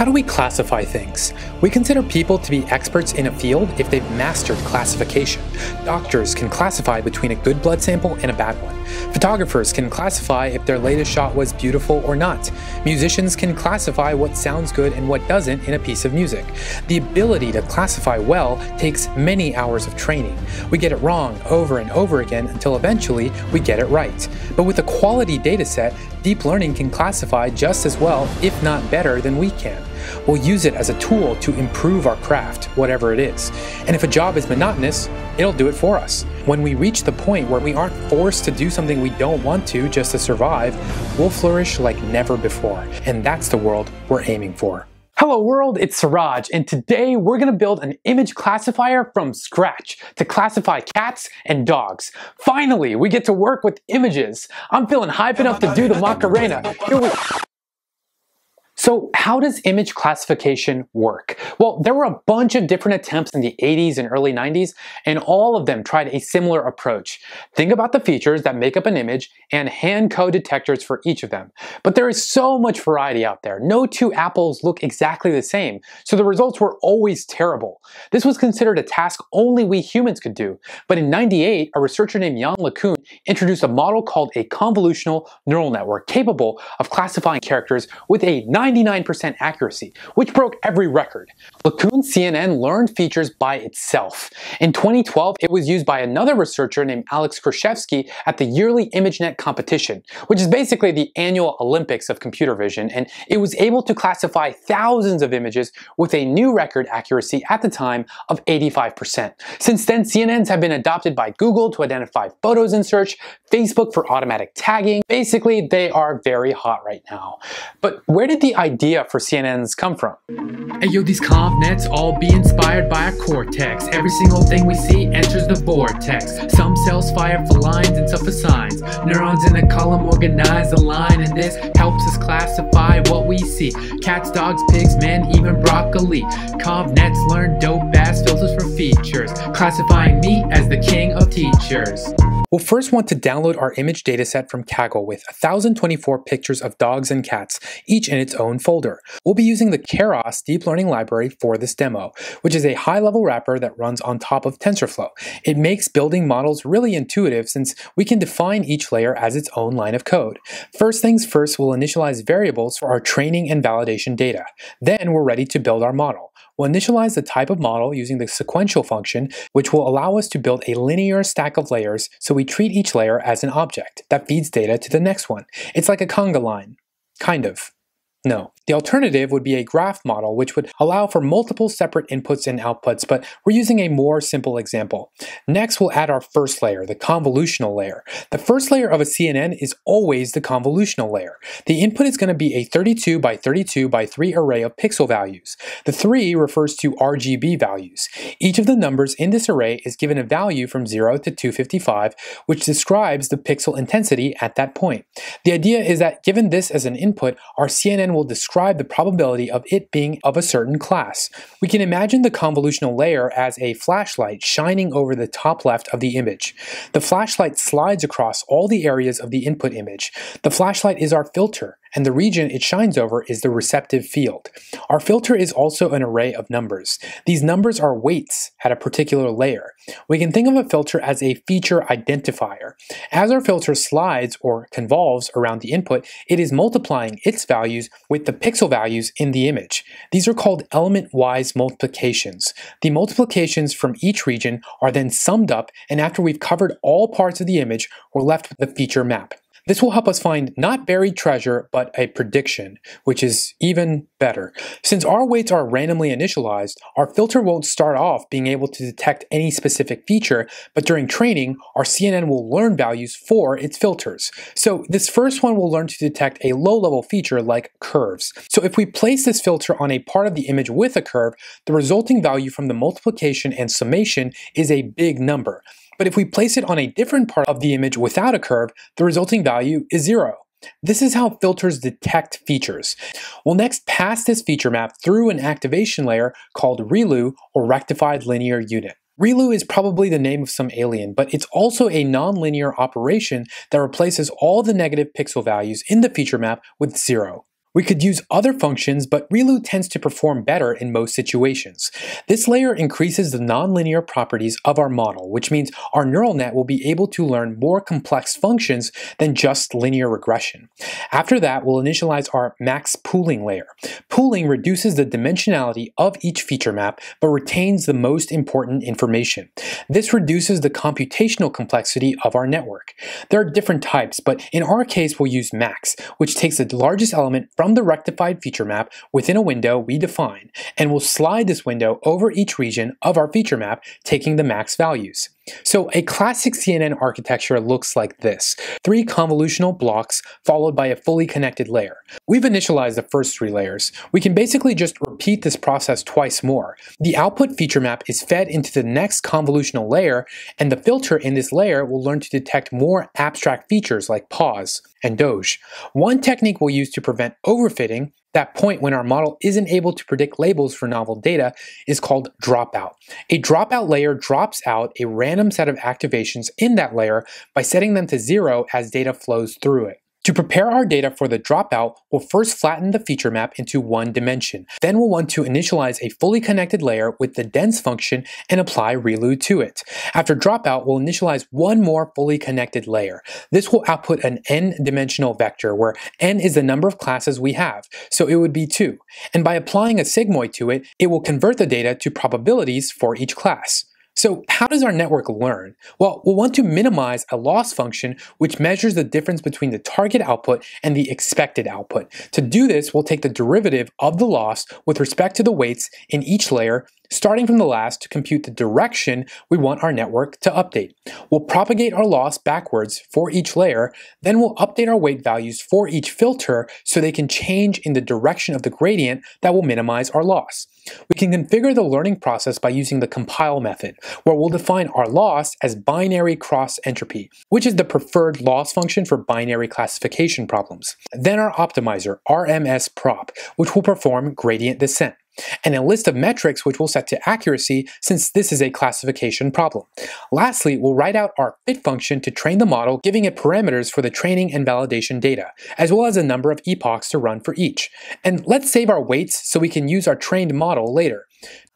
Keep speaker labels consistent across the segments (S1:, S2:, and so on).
S1: How do we classify things? We consider people to be experts in a field if they've mastered classification. Doctors can classify between a good blood sample and a bad one. Photographers can classify if their latest shot was beautiful or not. Musicians can classify what sounds good and what doesn't in a piece of music. The ability to classify well takes many hours of training. We get it wrong over and over again until eventually we get it right. But with a quality dataset, deep learning can classify just as well, if not better, than we can. We'll use it as a tool to improve our craft, whatever it is. And if a job is monotonous, it'll do it for us. When we reach the point where we aren't forced to do something we don't want to just to survive, we'll flourish like never before. And that's the world we're aiming for. Hello world, it's Siraj, and today we're gonna build an image classifier from scratch to classify cats and dogs. Finally, we get to work with images. I'm feeling hype enough to do the Macarena. Here we so how does image classification work? Well, there were a bunch of different attempts in the 80s and early 90s, and all of them tried a similar approach. Think about the features that make up an image and hand code detectors for each of them. But there is so much variety out there. No two apples look exactly the same, so the results were always terrible. This was considered a task only we humans could do. But in 98, a researcher named Yann LeCun introduced a model called a convolutional neural network capable of classifying characters with a 9 99% accuracy, which broke every record. LeCun CNN learned features by itself. In 2012, it was used by another researcher named Alex Krizhevsky at the yearly ImageNet competition, which is basically the annual Olympics of computer vision, and it was able to classify thousands of images with a new record accuracy at the time of 85%. Since then, CNNs have been adopted by Google to identify photos in search, Facebook for automatic tagging. Basically, they are very hot right now. But where did the idea for CNNs come from?
S2: Hey yo, these nets all be inspired by our cortex. Every single thing we see enters the vortex. Some cells fire for lines and some for signs. Neurons in a column organize the line, and this helps us classify what we see. Cats, dogs, pigs, men, even broccoli. nets learn dope ass filters for features, classifying me as the king of teachers.
S1: We'll first want to download our image dataset from Kaggle with 1024 pictures of dogs and cats, each in its own folder. We'll be using the Keras deep learning library for this demo, which is a high-level wrapper that runs on top of TensorFlow. It makes building models really intuitive since we can define each layer as its own line of code. First things first, we'll initialize variables for our training and validation data. Then we're ready to build our model. We'll initialize the type of model using the sequential function, which will allow us to build a linear stack of layers so we treat each layer as an object that feeds data to the next one. It's like a conga line. Kind of. No. The alternative would be a graph model, which would allow for multiple separate inputs and outputs, but we're using a more simple example. Next, we'll add our first layer, the convolutional layer. The first layer of a CNN is always the convolutional layer. The input is going to be a 32 by 32 by 3 array of pixel values. The 3 refers to RGB values. Each of the numbers in this array is given a value from 0 to 255, which describes the pixel intensity at that point. The idea is that given this as an input, our CNN will describe the probability of it being of a certain class. We can imagine the convolutional layer as a flashlight shining over the top left of the image. The flashlight slides across all the areas of the input image. The flashlight is our filter and the region it shines over is the receptive field. Our filter is also an array of numbers. These numbers are weights at a particular layer. We can think of a filter as a feature identifier. As our filter slides or convolves around the input, it is multiplying its values with the pixel values in the image. These are called element-wise multiplications. The multiplications from each region are then summed up, and after we've covered all parts of the image, we're left with the feature map. This will help us find not buried treasure, but a prediction, which is even better. Since our weights are randomly initialized, our filter won't start off being able to detect any specific feature, but during training, our CNN will learn values for its filters. So this first one will learn to detect a low-level feature like curves. So if we place this filter on a part of the image with a curve, the resulting value from the multiplication and summation is a big number. But if we place it on a different part of the image without a curve, the resulting value is zero. This is how filters detect features. We'll next pass this feature map through an activation layer called ReLU or Rectified Linear Unit. ReLU is probably the name of some alien, but it's also a nonlinear operation that replaces all the negative pixel values in the feature map with zero. We could use other functions, but ReLU tends to perform better in most situations. This layer increases the nonlinear properties of our model, which means our neural net will be able to learn more complex functions than just linear regression. After that, we'll initialize our max pooling layer. Pooling reduces the dimensionality of each feature map, but retains the most important information. This reduces the computational complexity of our network. There are different types, but in our case, we'll use max, which takes the largest element from the rectified feature map within a window we define, and we'll slide this window over each region of our feature map, taking the max values. So a classic CNN architecture looks like this. Three convolutional blocks followed by a fully connected layer. We've initialized the first three layers. We can basically just repeat this process twice more. The output feature map is fed into the next convolutional layer, and the filter in this layer will learn to detect more abstract features like paws and doge. One technique we'll use to prevent overfitting that point when our model isn't able to predict labels for novel data is called dropout. A dropout layer drops out a random set of activations in that layer by setting them to zero as data flows through it. To prepare our data for the dropout, we'll first flatten the feature map into one dimension. Then we'll want to initialize a fully connected layer with the dense function and apply ReLU to it. After dropout, we'll initialize one more fully connected layer. This will output an n-dimensional vector where n is the number of classes we have, so it would be 2. And by applying a sigmoid to it, it will convert the data to probabilities for each class. So how does our network learn? Well, we'll want to minimize a loss function which measures the difference between the target output and the expected output. To do this, we'll take the derivative of the loss with respect to the weights in each layer starting from the last to compute the direction we want our network to update. We'll propagate our loss backwards for each layer, then we'll update our weight values for each filter so they can change in the direction of the gradient that will minimize our loss. We can configure the learning process by using the compile method, where we'll define our loss as binary cross entropy, which is the preferred loss function for binary classification problems. Then our optimizer, RMS prop, which will perform gradient descent and a list of metrics which we'll set to accuracy since this is a classification problem. Lastly, we'll write out our fit function to train the model, giving it parameters for the training and validation data, as well as a number of epochs to run for each. And let's save our weights so we can use our trained model later.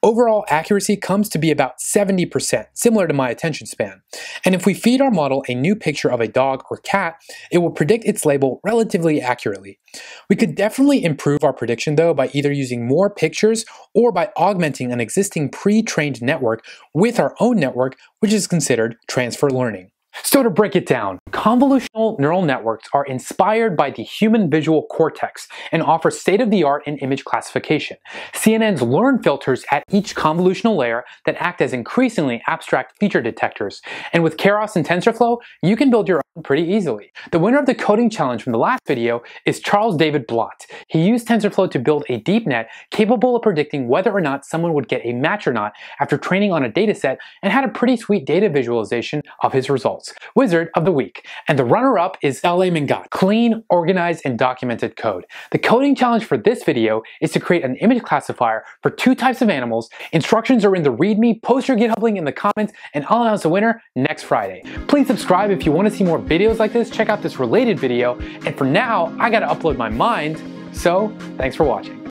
S1: Overall accuracy comes to be about 70%, similar to my attention span. And if we feed our model a new picture of a dog or cat, it will predict its label relatively accurately. We could definitely improve our prediction though by either using more pictures or by augmenting an existing pre-trained network with our own network, which is considered transfer learning. So to break it down, convolutional neural networks are inspired by the human visual cortex and offer state-of-the-art in image classification. CNNs learn filters at each convolutional layer that act as increasingly abstract feature detectors. And with Keras and TensorFlow, you can build your own pretty easily. The winner of the coding challenge from the last video is Charles David Blott. He used TensorFlow to build a deep net capable of predicting whether or not someone would get a match or not after training on a dataset and had a pretty sweet data visualization of his results. Wizard of the Week. And the runner-up is LA Mingat, clean, organized, and documented code. The coding challenge for this video is to create an image classifier for two types of animals. Instructions are in the README, post your GitHub link in the comments, and I'll announce the winner next Friday. Please subscribe if you want to see more videos like this, check out this related video, and for now, I gotta upload my mind, so thanks for watching.